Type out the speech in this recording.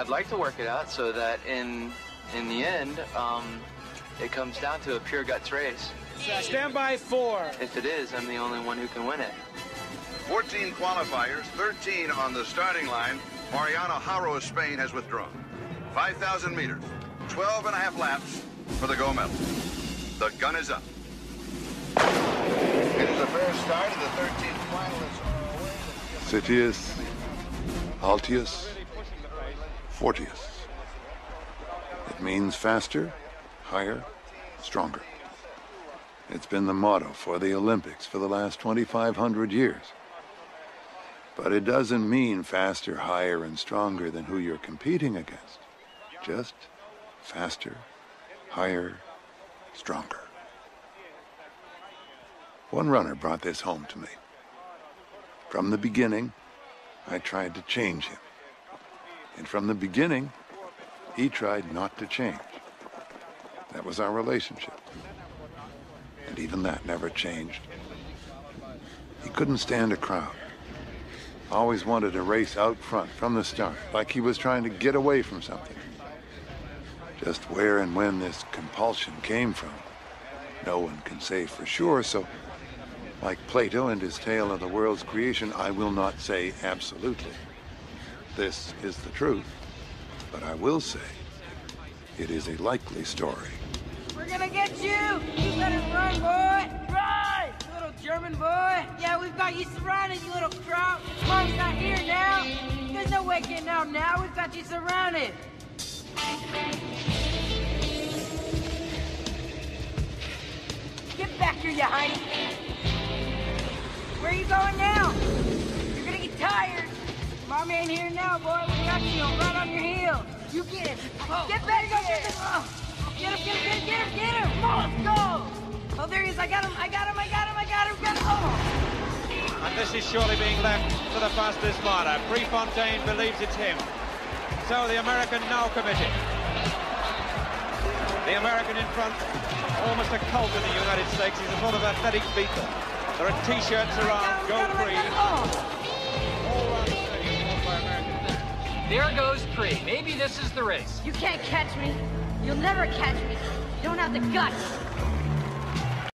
I'd like to work it out so that in in the end, um, it comes down to a pure guts race. Stand by four. If it is, I'm the only one who can win it. 14 qualifiers, 13 on the starting line. Mariano Haro of Spain has withdrawn. 5,000 meters, 12 and a half laps for the gold medal. The gun is up. It is a fair start, and the 13th finalists are away. Citius, Altius, Fortius. It means faster, higher, stronger. It's been the motto for the Olympics for the last 2,500 years. But it doesn't mean faster, higher, and stronger than who you're competing against. Just faster, higher, stronger. One runner brought this home to me. From the beginning, I tried to change him. And from the beginning, he tried not to change. That was our relationship. And even that never changed. He couldn't stand a crowd. Always wanted to race out front from the start, like he was trying to get away from something. Just where and when this compulsion came from, no one can say for sure, so like Plato and his tale of the world's creation, I will not say absolutely. This is the truth, but I will say it is a likely story. We're gonna get you! You better run, boy! Run! You little German boy! Yeah, we've got you surrounded, you little kraut! Mom's not here now! There's no way getting out now, we've got you surrounded! Get back here, you hiney! Where are you going now? You're gonna get tired! Mom ain't here now, boy, we got you right on your heel! You get him! Get back here! Get him, get him, get him, get him, get him! Come on, let's go! Oh, there he is, I got him, I got him, I got him, I got him, got him! Oh! And this is surely being left to the fastest martyr. Prefontaine believes it's him. So the American now committed. The American in front, almost a cult in the United States. He's a sort of athletic Beatle. There are T-shirts around, go Pre. Oh. All round There goes three. Maybe this is the race. You can't catch me. You'll never catch me. You don't have the guts.